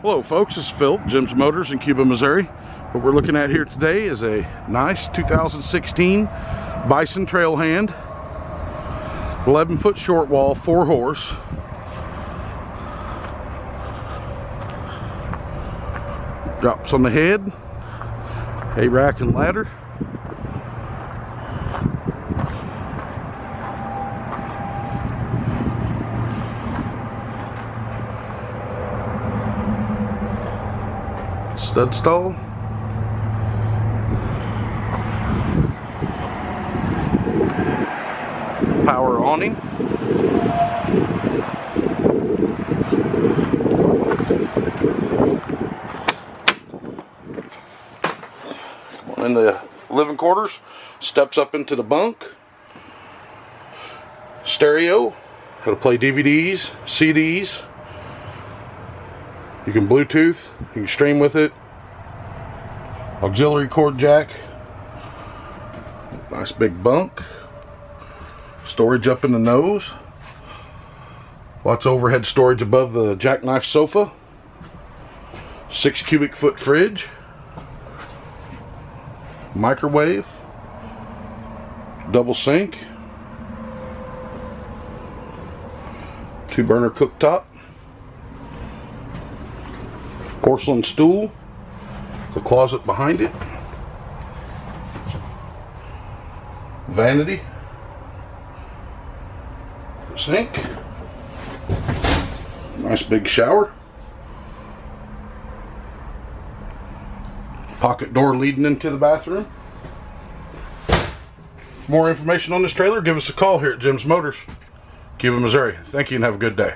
Hello folks, is Phil, Jim's Motors in Cuba, Missouri. What we're looking at here today is a nice 2016 Bison Trailhand 11 foot short wall, 4 horse. Drops on the head, a rack and ladder. Stud stall. Power awning. In the living quarters. Steps up into the bunk. Stereo. How to play DVDs, CDs. You can Bluetooth, you can stream with it. Auxiliary cord jack. Nice big bunk. Storage up in the nose. Lots of overhead storage above the jackknife sofa. Six cubic foot fridge. Microwave. Double sink. Two burner cooktop porcelain stool, the closet behind it, vanity, the sink, nice big shower, pocket door leading into the bathroom. For more information on this trailer, give us a call here at Jim's Motors, Cuba, Missouri. Thank you and have a good day.